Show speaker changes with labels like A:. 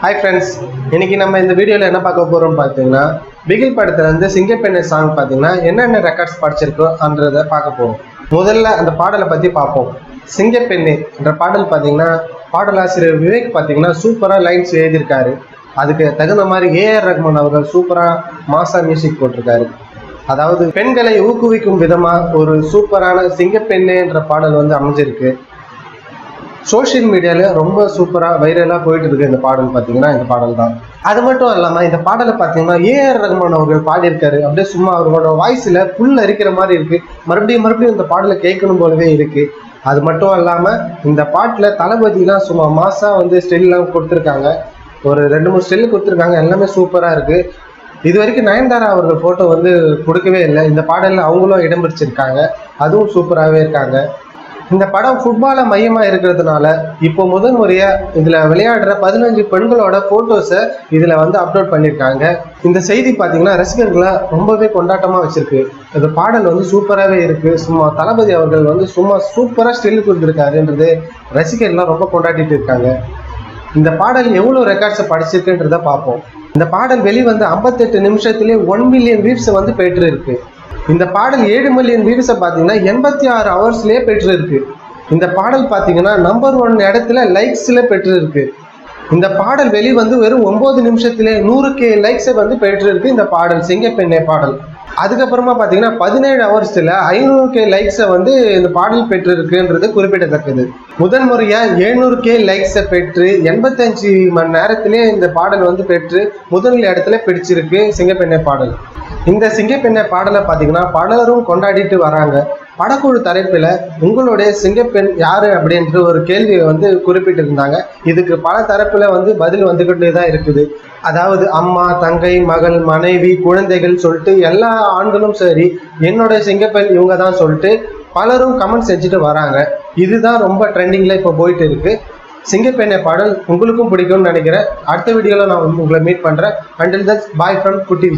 A: Hi friends இன்னைக்கு நம்ம இந்த வீடியோவில் என்ன பார்க்க போகிறோம் பார்த்தீங்கன்னா பிகில் படத்துல இருந்து சிங்கப்பெண்ணை சாங் பார்த்தீங்கன்னா என்னென்ன ரெக்கார்ட்ஸ் படிச்சிருக்கோன்றதை பார்க்க போகிறோம் முதல்ல அந்த பாடலை பற்றி பார்ப்போம். சிங்கப்பெண்ணே என்ற பாடல் பார்த்தீங்கன்னா பாடலாசிரியர் விவேக் பார்த்தீங்கன்னா சூப்பராக லைன்ஸ் எழுதியிருக்காரு. அதுக்கு தகுந்த மாதிரி ஏஆர் ரஹ்மான் அவர்கள் சூப்பராக மாசா மியூசிக் போட்டிருக்காரு. அதாவது பெண்களை ஊக்குவிக்கும் விதமாக ஒரு சூப்பரான சிங்கப்பெண்ணே என்ற பாடல் வந்து அமைஞ்சிருக்கு. சோஷியல் மீடியால ரொம்ப சூப்பரா வைரலா போயிட்டு இருக்கு இந்த பாடல் பாத்தீங்கன்னா இந்த பாடல் தான் அது மட்டும் இல்லாம இந்த பாடலை பாத்தீங்கன்னா ஏஆர் ரகுமான் அவர்கள் பாடியிருக்காரு. அப்படியே சும்மா அவரோட வாய்ஸ்ல புல் அரிக்கிற மாதிரி இருக்கு. மறுபடியும் மறுபடியும் இந்த பாடலை கேட்கணும் போலவே இருக்கு. அது மட்டும் இல்லாம இந்த பாட்டுல தளபதிலாம் சும்மா மாசா வந்து ஸ்டெல்லாம் கொடுத்துருக்காங்க. ஒரு ரெண்டு மூணு ஸ்டெல் கொடுத்துருக்காங்க. எல்லாமே சூப்பரா இருக்கு. இது வரைக்கும் நயன்தாரா அவர்கள் போட்டோ வந்து கொடுக்கவே இல்லை. இந்த பாடல்ல அவங்களும் இடம் பிடிச்சிருக்காங்க. அதுவும் சூப்பராகவே இருக்காங்க. இந்த படம் ஃபுட்பாலை மையமாக இருக்கிறதுனால இப்போ முதல் முறையாக இதில் விளையாடுற பதினஞ்சு பெண்களோட ஃபோட்டோஸை இதில் வந்து அப்லோட் பண்ணியிருக்காங்க இந்த செய்தி பார்த்தீங்கன்னா ரசிகர்களை ரொம்பவே கொண்டாட்டமாக வச்சிருக்கு. இந்த பாடல் வந்து சூப்பராகவே இருக்குது சும்மா தளபதி அவர்கள் வந்து சும்மா சூப்பராக ஸ்டில் கொடுத்துருக்காருன்றது ரசிகர்லாம் ரொம்ப கொண்டாடிட்டு இருக்காங்க. இந்த பாடல் எவ்வளோ ரெக்கார்ட்ஸை படிச்சிருக்குன்றத பார்ப்போம். இந்த பாடல் வெளிவந்து ஐம்பத்தெட்டு நிமிஷத்துலேயே ஒன் மில்லியன் வியூஸை வந்து பெற்று இருக்குது இந்த பாடல் ஏழு மில்லியன் வியூஸை பார்த்தீங்கன்னா எண்பத்தி ஆறு ஹவர்ஸ்லேயே பெற்றிருக்கு. இந்த பாடல் பார்த்தீங்கன்னா நம்பர் ஒன் இடத்துல லைக்ஸில் பெற்றிருக்கு. இந்த பாடல் வெளிவந்து வெறும் ஒன்பது நிமிஷத்திலே நூறு கே லைக்ஸை வந்து பெற்றிருக்கு இந்த பாடல் சிங்கப்பெண்ணே பாடல். அதுக்கப்புறமா பார்த்தீங்கன்னா பதினேழு ஹவர்ஸில் ஐநூறு கே லைக்ஸை வந்து இந்த பாடல் பெற்றிருக்குன்றது குறிப்பிடத்தக்கது. முதன் முறையாக எழுநூறு கே லைக்ஸை பெற்று எண்பத்தஞ்சு மணி நேரத்திலே இந்த பாடல் வந்து பெற்று முதல் இடத்துல பிடிச்சிருக்கு சிங்கப்பெண்ணை பாடல். இந்த சிங்கப்பெண்ணை பாடலை பார்த்தீங்கன்னா பலரும் கொண்டாடிட்டு வராங்க. படக்குழு தரப்பில் உங்களுடைய சிங்கப்பெண் யாரு அப்படின்ற ஒரு கேள்வியை வந்து குறிப்பிட்டிருந்தாங்க. இதுக்கு பல தரப்பில் வந்து பதில் வந்துக்கிட்டே தான் இருக்குது. அதாவது அம்மா தங்கை மகள் மனைவி குழந்தைகள் சொல்லிட்டு எல்லா ஆண்களும் சரி என்னுடைய சிங்கப்பெண் இவங்க தான் சொல்லிட்டு பலரும் கமெண்ட் செஞ்சுட்டு வராங்க. இதுதான் ரொம்ப ட்ரெண்டிங்கில் இப்போ போயிட்டு இருக்கு. சிங்கப்பெண்ணை பாடல் உங்களுக்கும் பிடிக்கும்னு நினைக்கிறேன். அடுத்த வீடியோவில் நான் உங்களை மீட் பண்ணுறேன் அண்டில் தட்ஸ் பாய் ஃப்ரம் குட்டி